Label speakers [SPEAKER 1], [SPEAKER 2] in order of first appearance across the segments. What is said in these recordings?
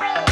[SPEAKER 1] What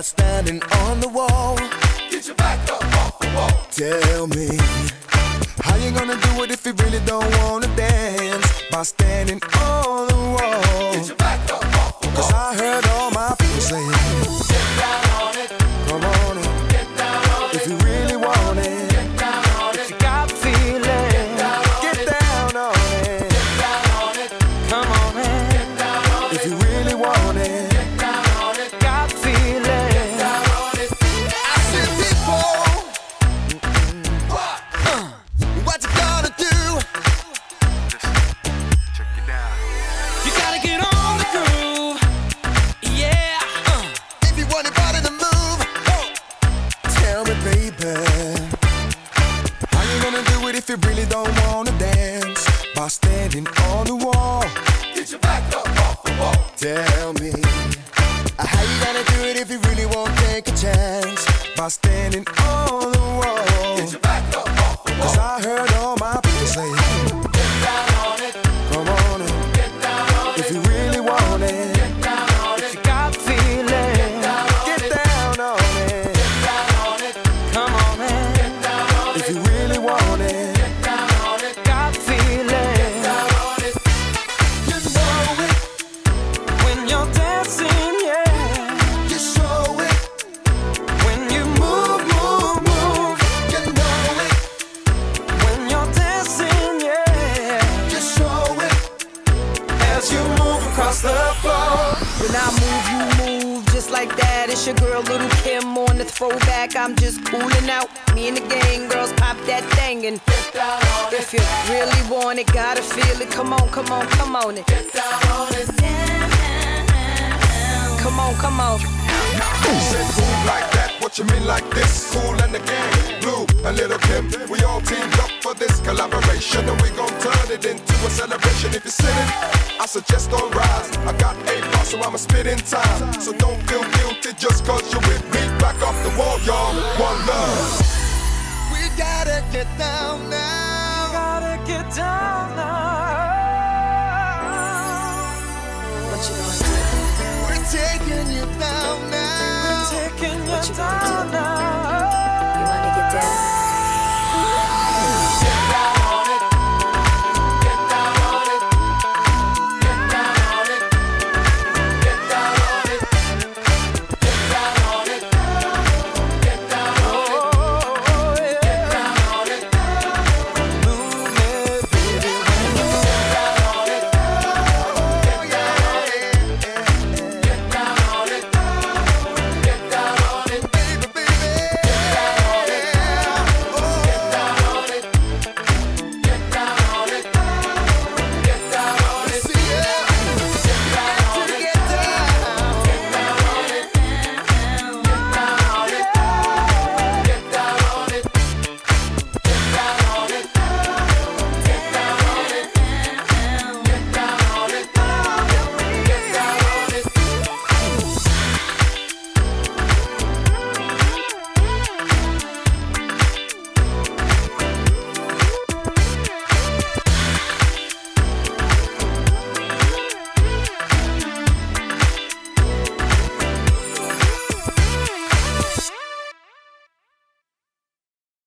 [SPEAKER 2] By standing on the wall.
[SPEAKER 3] Get your back up off the wall.
[SPEAKER 2] Tell me, how you gonna do it if you really don't wanna dance? By standing on the wall.
[SPEAKER 3] Get your back up off the wall.
[SPEAKER 2] Cause I heard all my people say, me, baby. How you gonna do it if you really don't wanna dance? By standing on the wall.
[SPEAKER 3] Get your back up off the wall.
[SPEAKER 2] Tell me. uh, How you gonna do it if you really won't take a chance? By standing on the wall.
[SPEAKER 3] Get your back up off the
[SPEAKER 2] Cause. I heard across the floor.
[SPEAKER 4] When I move, you move just like that. It's your girl, Lil' Kim, on the throwback. I'm just cooling out. Me and the gang girls pop that thing. And
[SPEAKER 3] Get down on it.
[SPEAKER 4] if you really want it, gotta feel it. Come on, come on, come on. It.
[SPEAKER 3] Get down on it.
[SPEAKER 4] Come on, come on.
[SPEAKER 3] Said move like that, what you mean like this? Kool and the Gang, Blue and Lil' Kim, we all teamed up for this collaboration, and we gon' turn it into a celebration. If you're sitting, I suggest don't rise. I got eight bars, so I'ma spit in time. So don't feel guilty just cause you're with me. Back off the wall, y'all. One love.
[SPEAKER 2] We gotta get down now. We gotta get down now.
[SPEAKER 1] What you gonna do?
[SPEAKER 2] We're taking you down now. We're taking you
[SPEAKER 1] What you gonna
[SPEAKER 2] down now.